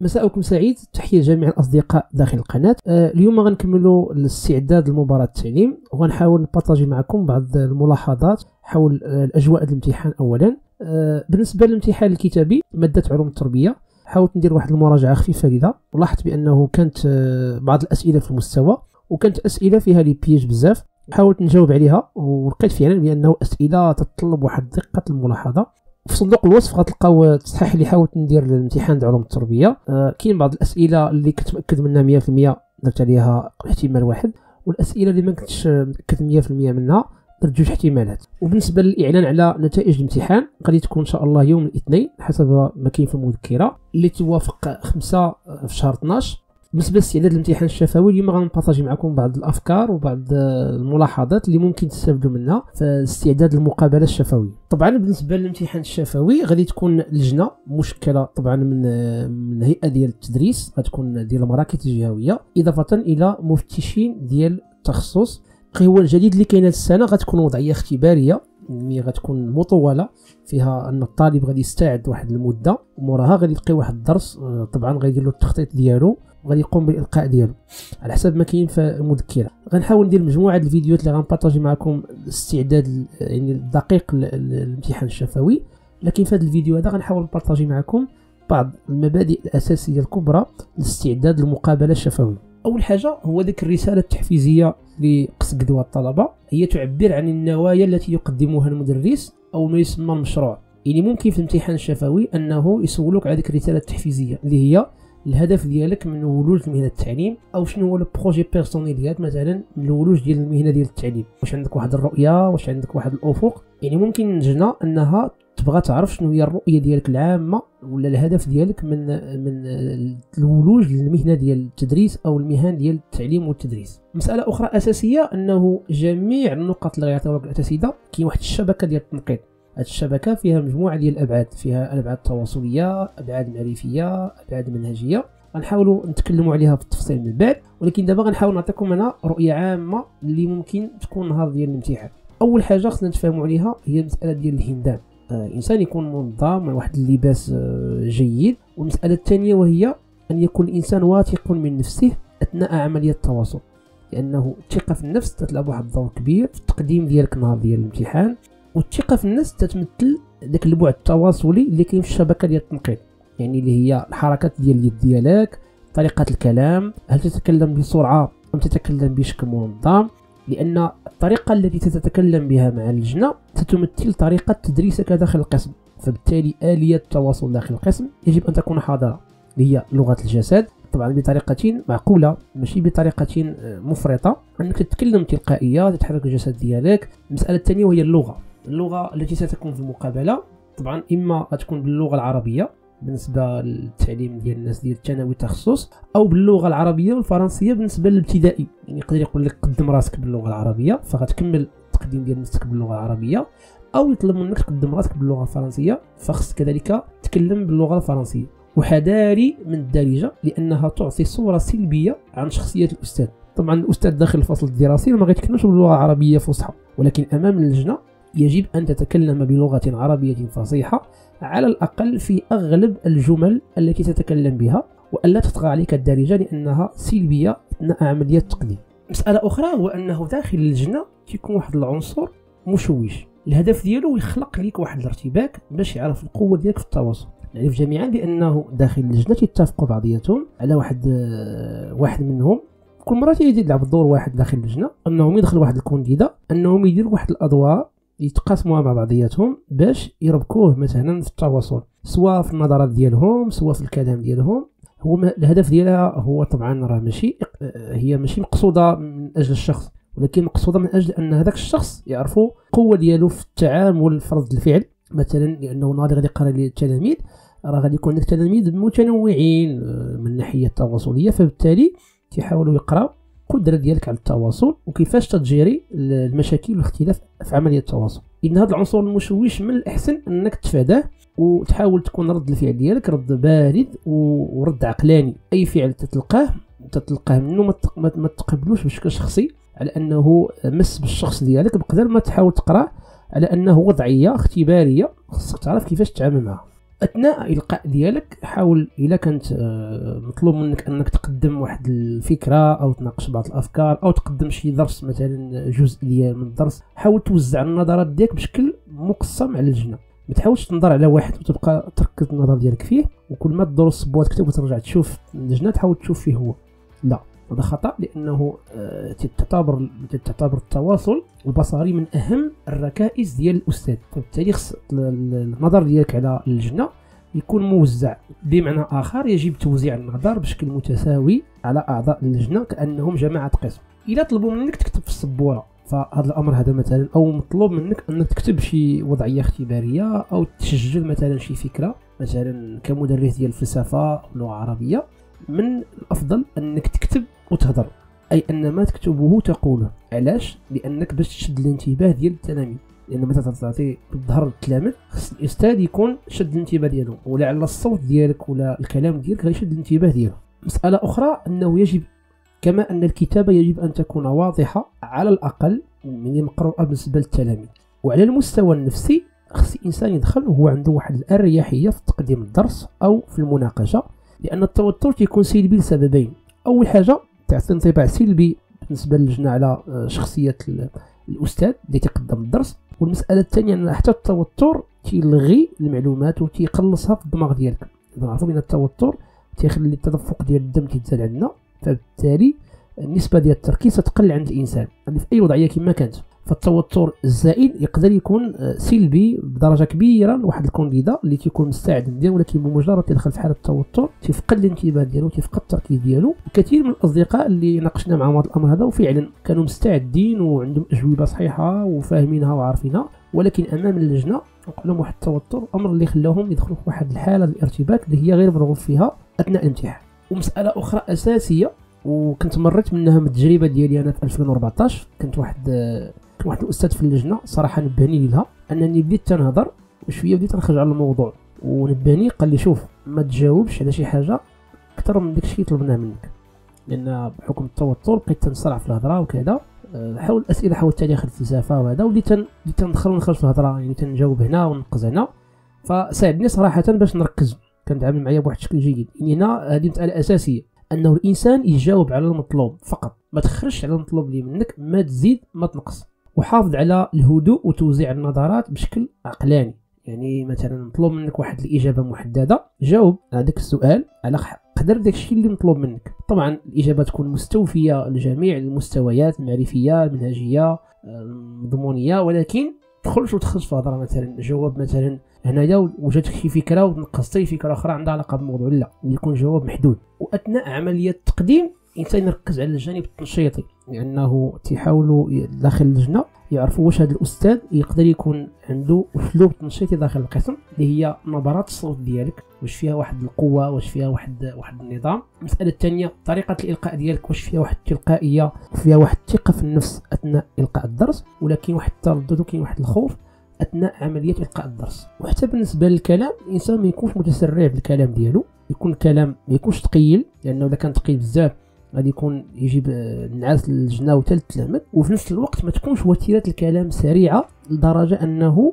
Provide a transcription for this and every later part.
مساءكم سعيد. تحية جميع الأصدقاء داخل القناة. آه اليوم غنكملوا الاستعداد لمباراة التعليم وغنحاول نبارطاجي معكم بعض الملاحظات حول آه الأجواء الامتحان أولا. آه بالنسبة للامتحان الكتابي مادة علوم التربية. حاولت ندير واحد المراجعة خفيفة لذا. ولاحظت بأنه كانت آه بعض الأسئلة في المستوى وكانت أسئلة فيها لي بيج بزاف. حاولت نجاوب عليها ولقيت فعلا بأنه أسئلة تتطلب واحد دقة الملاحظة. في صندوق الوصف غتلقاو التصحيح اللي حاولت ندير للامتحان ديال علوم التربية. آه كاين بعض الأسئلة اللي كنت متاكد منها 100% درت عليها احتمال واحد والأسئلة اللي ما كنتش متأكد 100% منها درت جوج احتمالات. وبالنسبة للإعلان على نتائج الامتحان غادي تكون إن شاء الله يوم الاثنين حسب ما كاين في المذكرة اللي توافق 5 في شهر 12 بالنسبة لاستعداد الامتحان الشفوي اليوم غنبارطاجي معكم بعض الأفكار وبعض الملاحظات اللي ممكن تستافدوا منها في استعداد المقابلة الشفوية. طبعا بالنسبة للامتحان الشفوي غادي تكون لجنة مشكلة طبعا من من هيئة ديال التدريس غتكون ديال المراكز الجهويه إضافة إلى مفتشين ديال التخصص هو الجديد اللي كاين هذه السنة غتكون وضعية اختبارية مي غتكون مطولة فيها أن الطالب غادي يستعد واحد المدة وموراها غادي يلقي واحد الدرس طبعا غيدير له التخطيط ديالو. وغادي يقوم بالإلقاء ديالو. على حسب ما كاين في المذكره غنحاول ندير مجموعة الفيديوهات اللي غنبارطاجي معكم الاستعداد يعني الدقيق للامتحان الشفوي. لكن في هذا الفيديو هذا غنحاول ن partager معكم بعض المبادئ الأساسية الكبرى لاستعداد المقابلة الشفوية. أول حاجة هو ذيك الرسالة التحفيزية لقصقدوا الطلبة. هي تعبر عن النوايا التي يقدمها المدرس أو ما يسمى المشروع. يعني ممكن في الامتحان الشفوي أنه يسولوك على ذيك الرسالة التحفيزية اللي هي الهدف ديالك من ولوج مهنه التعليم أو شنو هو ال projet personnel ديالك؟ مثلا من الولوج ديال المهنة ديال التعليم. واش عندك واحد الرؤية؟ واش عندك واحد الأفق؟ يعني ممكن اللجنه أنها تبغى تعرف شنو هي الرؤية ديالك العامة ولا الهدف ديالك من من الولوج للمهنة ديال التدريس أو المهن ديال التعليم والتدريس. مسألة أخرى أساسية أنه جميع النقط اللي غيعطيوها الأساتذة كاين واحد الشبكة ديال التنقيط. هذه الشبكة فيها مجموعة ديال الأبعاد فيها الابعاد التواصليه أبعاد معرفية أبعاد منهجية. غنحاولوا نتكلموا عليها بالتفصيل من بعد ولكن دابا غنحاول نعطيكم أنا رؤية عامة اللي ممكن تكون نهار ديال الامتحان. أول حاجة خصنا نتفاهموا عليها هي المساله ديال الهندام. آه الانسان يكون منظم واحد اللباس آه جيد. والمسألة الثانية وهي أن يكون الإنسان واثق من نفسه أثناء عملية التواصل. لأنه الثقة في النفس تلعب واحد الدور كبير في التقديم ديالك نهار ديال الامتحان. والثقة في النفس تتمثل ذاك البعد التواصلي اللي كاين في الشبكة ديال التنقيط. يعني اللي هي الحركات ديال اليد ديالك طريقة الكلام هل تتكلم بسرعة أم تتكلم بشكل منظم؟ لأن الطريقة التي تتكلم بها مع اللجنة ستمثل طريقة تدريسك داخل القسم. فبالتالي آلية التواصل داخل القسم يجب أن تكون حاضرة هي لغة الجسد طبعا بطريقة معقولة ماشي بطريقة مفرطة. أنك تتكلم تلقائية تتحرك الجسد ديالك. المسألة الثانية وهي اللغة. اللغة التي ستكون في المقابلة. طبعا إما غتكون باللغة العربية بالنسبة للتعليم ديال الناس ديال الثانوي التخصص أو باللغة العربية والفرنسية بالنسبة للابتدائي. يعني يقدر يقول لك قدم راسك باللغة العربية فغتكمل التقديم ديال نفسك باللغة العربية. أو يطلب منك تقدم راسك باللغة الفرنسية فخص كذلك تكلم باللغة الفرنسية. وحذاري من الدارجة لأنها تعطي صورة سلبية عن شخصية الأستاذ. طبعا الأستاذ داخل الفصل الدراسي ما غيتكلمش باللغة العربية فصحى. ولكن أمام اللجنة يجب أن تتكلم بلغة عربية فصيحة على الأقل في أغلب الجمل التي تتكلم بها وألا تطغى عليك الدارجة لأنها سلبية أثناء عملية التقديم. مسألة أخرى هو أنه داخل اللجنة تيكون واحد العنصر مشوش. الهدف ديالو يخلق ليك واحد الارتباك باش يعرف القوة ديالك في التواصل. نعرف جميعا بأنه داخل اللجنة يتفقوا بعضياتهم على واحد واحد منهم. كل مرة تيجي يلعب دور واحد داخل اللجنة أنهم يدخلوا واحد الكونديدا أنهم يديروا واحد الأدوار يتقاسموها مع بعضياتهم باش يربكوه مثلا في التواصل سواء في النظرات ديالهم سواء في الكلام ديالهم. هو الهدف ديالها هو طبعا راه ماشي هي ماشي مقصودة من أجل الشخص ولكن مقصودة من أجل أن هذاك الشخص يعرفوا القوة ديالو في التعامل في رد الفعل. مثلا لأنه ناضي غادي يقرأ للتلاميذ راه غادي يكون عندك تلاميذ متنوعين من الناحيه التواصلية فبالتالي تيحاولوا يقراو القدرة ديالك على التواصل وكيفاش تجيري المشاكل والاختلاف في عملية التواصل. إن هذا العنصر المشوش من الأحسن إنك تتفاداه وتحاول تكون رد الفعل ديالك رد بارد ورد عقلاني. أي فعل تتلقاه تتلقاه منه ما تقبلوش بشكل شخصي على أنه مس بالشخص ديالك بقدر ما تحاول تقراه على أنه وضعية اختبارية. خصك تعرف كيفاش تتعامل معها. أثناء إلقاء ديالك حاول إلا كانت آه، مطلوب منك أنك تقدم واحد الفكرة أو تناقش بعض الأفكار أو تقدم شي درس مثلا جزء ديال من الدرس. حاول توزع النظرات ديالك بشكل مقسم على اللجنه ما تحاولش تنظر على واحد وتبقى تركز النظر ديالك فيه وكل ما تدور الصبوه تكتب وترجع تشوف اللجنه تحاول تشوف فيه هو. لا. هذا خطأ لأنه آه، تعتبر تعتبر التواصل البصري من أهم الركائز ديال الأستاذ. فبالتالي خص النظر ديالك على اللجنة يكون موزع. بمعنى آخر يجب توزيع النظر بشكل متساوي على أعضاء اللجنة كأنهم جماعة قسم. اذا طلبوا منك تكتب في السبورة فهذا الأمر هذا مثلا أو مطلوب منك انك تكتب شي وضعية اختبارية أو تسجل مثلا شي فكرة مثلا كمدرس ديال الفلسفة أو اللغة العربيه من الأفضل أنك تكتب وتهضر أي أن ما تكتبه تقوله. علاش؟ لأنك باش تشد الانتباه ديال التلاميذ. لأن متى تعطي بالظهر التلاميذ خص الأستاذ يكون شد الانتباه ديالهم ولعل الصوت ديالك ولا الكلام ديالك غيشد الانتباه ديالهم مسألة أخرى أنه يجب كما أن الكتابة يجب أن تكون واضحة على الأقل من مقروءه بالنسبة للتلاميذ. وعلى المستوى النفسي خص الإنسان يدخل وهو عنده واحد الأريحية في تقديم الدرس أو في المناقشة. لأن التوتر تيكون سلبي لسببين. أول حاجة تعطي انطباع سلبي بالنسبة للجنة على آه، شخصية الأستاذ اللي تقدم الدرس. والمسألة الثانية أن حتى التوتر تيلغي المعلومات وتيقلصها في الدماغ ديالك. نعرفوا بأن التوتر تيخلي التدفق ديال الدم تيزاد عندنا فبالتالي النسبة ديال التركيز تقل عند الإنسان. يعني في أي وضعية كما كانت. فالتوتر الزائد يقدر يكون آه، سلبي بدرجة كبيرة لواحد الكونديدا اللي تيكون مستعد مزيان ولكن بمجرد تدخل في حالة التوتر تيفقد الانتباه ديالو تيفقد التركيز ديالو. كثير من الأصدقاء اللي ناقشنا معهم هذا الأمر هذا وفعلا كانوا مستعدين وعندهم أجوبة صحيحة وفاهمينها وعارفينها ولكن أمام اللجنة وقع لهم واحد التوتر أمر اللي خلاهم يدخلوا في واحد الحالة الارتباك اللي هي غير مرغوب فيها أثناء الامتحان ومسألة أخرى أساسية وكنت مريت منها من التجربة ديالي أنا في 2014 كنت واحد واحد الأستاذ في اللجنة صراحة نبهني لها أنني بديت تنهضر وشوية بديت نخرج على الموضوع. ونبهني قال لي شوف ما تجاوبش على شي حاجة أكثر من داكشي طلبناه منك. لأن بحكم التوتر بقيت تنسرع في الهضرة وكذا. أه، حاول الأسئلة حول تاريخ الفلسفه وهذا وليت وليت ندخل ونخرج في الهضرة. يعني تنجاوب هنا ونقز هنا. فساعدني صراحة باش نركز كان تعامل معايا بواحد الشكل جيد. يعني هنا هذه مسألة أساسية أنه الإنسان يجاوب على المطلوب فقط. ما تخرجش على المطلوب اللي منك ما تزيد ما تنقص. وحافظ على الهدوء وتوزيع النظرات بشكل عقلاني. يعني مثلا مطلوب منك واحد الإجابة محددة. جاوب هذاك السؤال على قدر داك الشيء اللي مطلوب منك. طبعا الإجابة تكون مستوفية لجميع المستويات المعرفية المنهجية المضمونية. ولكن تدخلش وتخرج في هضرة مثلا. جواب مثلا هنايا وجاتك شي فكرة ونقصتي فكرة أخرى عندها علاقة بالموضوع. لا يكون جواب محدود. وأثناء عملية التقديم الإنسان يركز على الجانب التنشيطي لأنه تيحاولوا داخل اللجنه يعرفوا واش هذا الأستاذ يقدر يكون عنده أسلوب تنشيطي داخل القسم اللي هي نبرات الصوت ديالك واش فيها واحد القوة واش فيها واحد واحد النظام. المسألة الثانية طريقة الإلقاء ديالك واش فيها واحد التلقائيه وفيها واحد الثقه في النفس أثناء إلقاء الدرس ولكن واحد التردد وكاين واحد الخوف أثناء عملية إلقاء الدرس. وحتى بالنسبة للكلام الإنسان ما يكونش متسرع في الكلام ديالو يكون الكلام ما يكونش ثقيل لأنه إذا كان ثقيل بزاف غادي يكون يجيب النعاس للجنة وحتى للتلاميذ وفي نفس الوقت ما تكونش وتيرة الكلام سريعة لدرجة أنه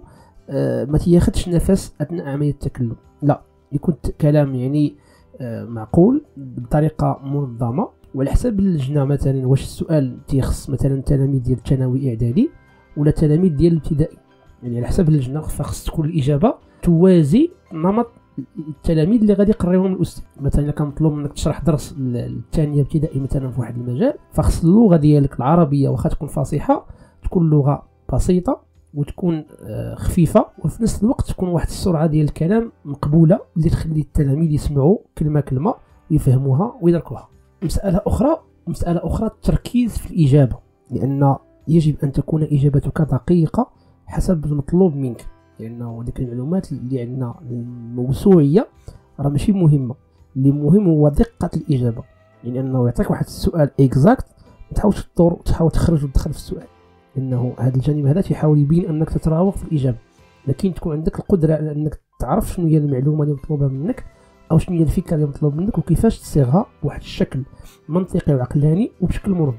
آه، ما تياخذش نفس أثناء عملية التكلم. لا يكون كلام يعني آه، معقول بطريقة منظمة. وعلى حسب اللجنه مثلا واش السؤال تيخص مثلا تلاميذ ديال الثانوي إعدادي ولا تلاميذ ديال الابتدائي؟ يعني على حسب اللجنه فخص تكون الاجابه توازي نمط التلاميذ اللي غادي يقريهم الأستاذ. مثلا كان مطلوب منك تشرح درس الثانية ابتدائي مثلا في واحد المجال فخص اللغة ديالك العربية واخا تكون فصيحة تكون لغة بسيطة وتكون آه، خفيفة وفي نفس الوقت تكون واحد السرعة ديال الكلام مقبولة اللي تخلي التلاميذ يسمعوا كلمة كلمة ويفهموها ويدركوها مسألة أخرى مسألة أخرى التركيز في الإجابة. لأن يجب أن تكون إجابتك دقيقة حسب المطلوب منك. لأنه ديك المعلومات اللي عندنا الموسوعية راه ماشي مهمة. اللي مهم هو دقة الإجابة. يعني أنه يعطيك واحد السؤال اكزاكت ما تحاولش تدور وتحاول تخرج وتدخل في السؤال. لأنه هذا الجانب هذا تيحاول يبين أنك تتراوغ في الإجابة. لكن تكون عندك القدرة على أنك تعرف شنو هي المعلومة اللي مطلوبة منك أو شنو هي الفكرة اللي مطلوب منك وكيفاش تصيغها بواحد الشكل منطقي وعقلاني وبشكل منظم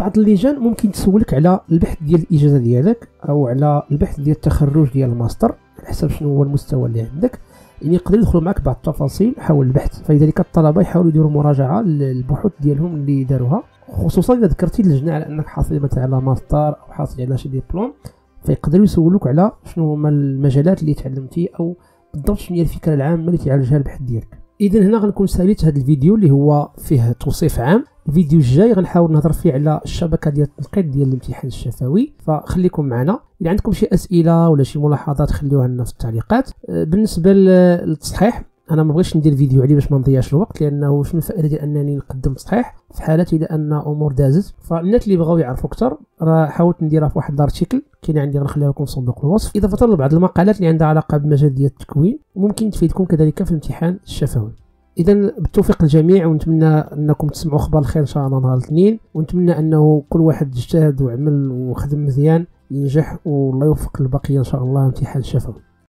بعض اللجان ممكن تسولك على البحث ديال الإجازة ديالك أو على البحث ديال التخرج ديال الماستر على حسب شنو هو المستوى اللي عندك. يعني يقدر يدخلوا معك بعض التفاصيل حول البحث. فلذلك الطلبة يحاولوا يديروا مراجعة للبحوث ديالهم اللي داروها. خصوصا إذا ذكرتي للجنة على أنك حاصل مثلا على ماستر أو حاصل على شي ديبلوم فيقدروا يسولوك على شنو هما المجالات اللي تعلمتي أو بالضبط شنو هي الفكرة العامة اللي تعالجها البحث ديالك. اذا هنا غنكون ساليت هذا الفيديو اللي هو فيه توصيف عام. الفيديو الجاي غنحاول نهضر فيه على الشبكة ديال التنقيط ديال الامتحان الشفوي. فخليكم معنا. الا عندكم شي أسئلة ولا شي ملاحظات خليوها لنا في التعليقات. أه، بالنسبة للتصحيح أنا ما بغيتش ندير فيديو عليه باش ما نضيعش الوقت لأنه شنو الفائده ديال أنني نقدم تصحيح في حاله إذا الأمور دازت. فالناس اللي بغاو يعرفوا أكثر راه حاولت نديرها في واحد ال article كاين عندي غنخليها لكم في صندوق الوصف. اضافه لبعض المقالات اللي عندها علاقة بمجال ديال التكوين وممكن تفيدكم كذلك في الامتحان الشفوي. إذا بالتوفيق للجميع ونتمنى أنكم تسمعوا خبر الخير إن شاء الله نهار الاثنين ونتمنى أنه كل واحد اجتهد وعمل وخدم مزيان ينجح والله يوفق البقيه إن شاء الله امتحان الشفوي.